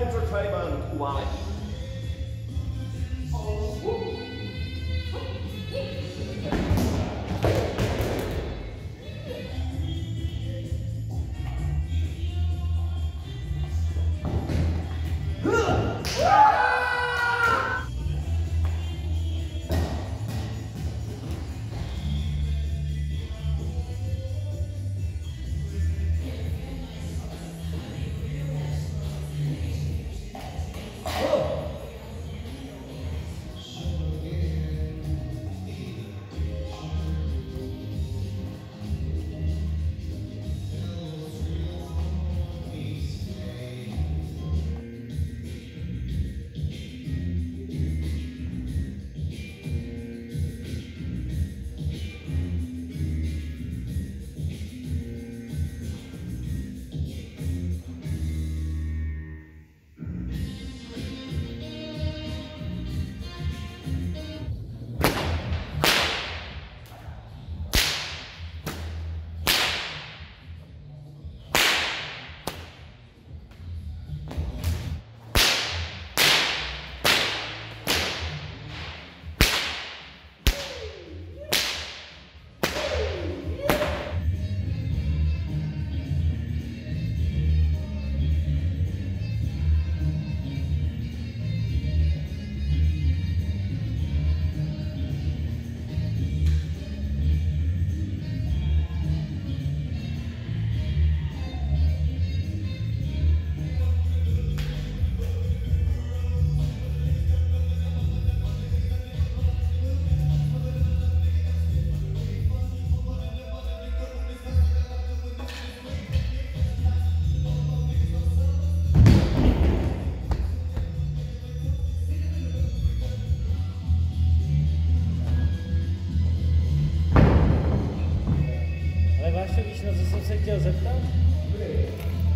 Enter Trayvon Uwalaki.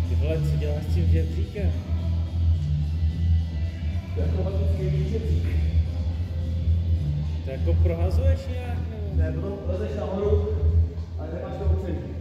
Ty vole, co děláš s tím žebříkem? Jako hodický výčetřík. To jako prohazuješ nějak? Nebo? Ne, potom lezeš nahoru, ale nemáš to učení.